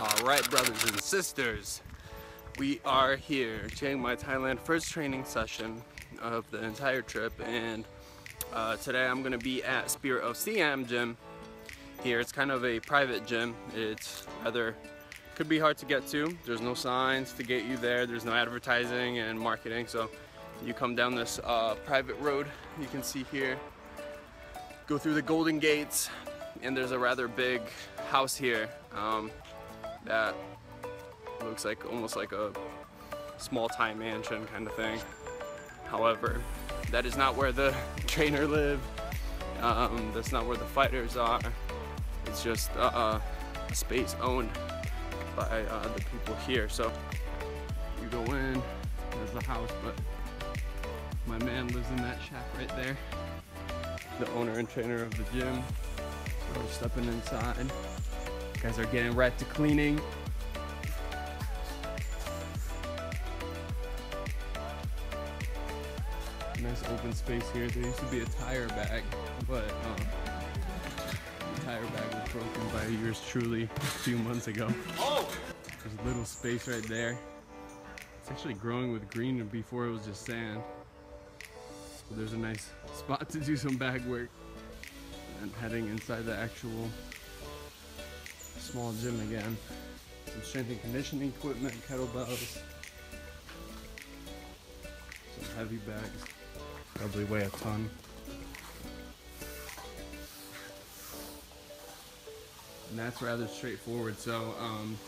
All right, brothers and sisters, we are here, Chiang Mai, Thailand, first training session of the entire trip, and uh, today I'm gonna be at Spirit of Siam gym. Here, it's kind of a private gym. It's rather could be hard to get to. There's no signs to get you there. There's no advertising and marketing, so you come down this uh, private road. You can see here, go through the Golden Gates, and there's a rather big house here. Um, that looks like almost like a small time mansion kind of thing. However, that is not where the trainer live. Um, that's not where the fighters are. It's just uh, a space owned by uh, the people here. So you go in, there's the house, but my man lives in that shack right there. The owner and trainer of the gym. So we're stepping inside. Guys are getting right to cleaning. Nice open space here. There used to be a tire bag, but um, the tire bag was broken by yours truly a few months ago. There's a little space right there. It's actually growing with green and before it was just sand. So there's a nice spot to do some bag work. And heading inside the actual small gym again. Some strength and conditioning equipment, kettlebells, some heavy bags, probably weigh a ton. And that's rather straightforward. So um,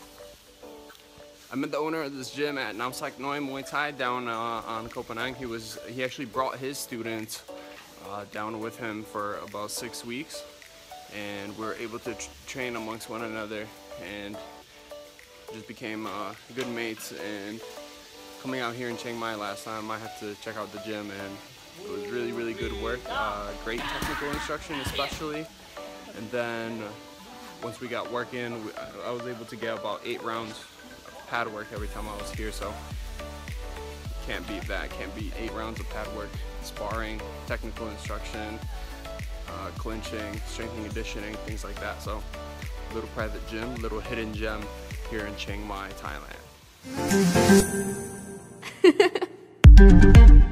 I met the owner of this gym at Namsak Noi Muay Thai down uh, on Koh Phangan. He was he actually brought his students uh, down with him for about six weeks and we're able to tr train amongst one another and just became uh, good mates. And coming out here in Chiang Mai last time I had to check out the gym and it was really really good work uh, great technical instruction especially. And then once we got working I was able to get about eight rounds of pad work every time I was here. So can't beat that. Can't beat eight rounds of pad work sparring technical instruction uh, clinching, strength and conditioning, things like that. So little private gym, little hidden gem here in Chiang Mai, Thailand.